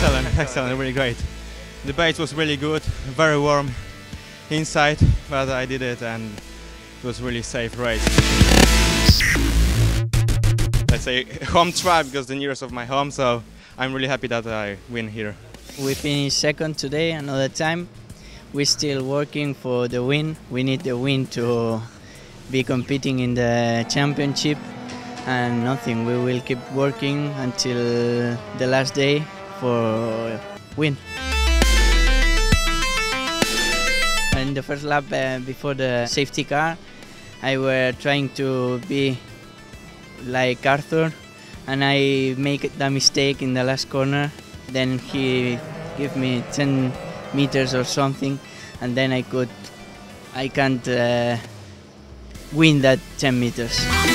excellent, excellent, really great. The base was really good, very warm inside, but I did it and it was really safe race. Let's say home track because the nearest of my home, so I'm really happy that I win here. We finished second today, another time. We're still working for the win. We need the win to be competing in the championship and nothing. We will keep working until the last day for win. In the first lap uh, before the safety car, I were trying to be like Arthur and I make the mistake in the last corner. Then he give me 10 meters or something and then I could I can't uh, win that 10 meters.